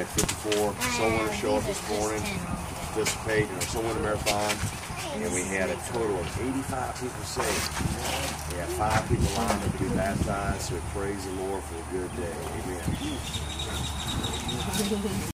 at 54 Someone to show up this morning to participate in our soul marathon, and we had a total of 85 people saved. We had five people lined up to be baptized, so we praise the Lord for a good day. Amen.